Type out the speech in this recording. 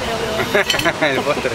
El postre.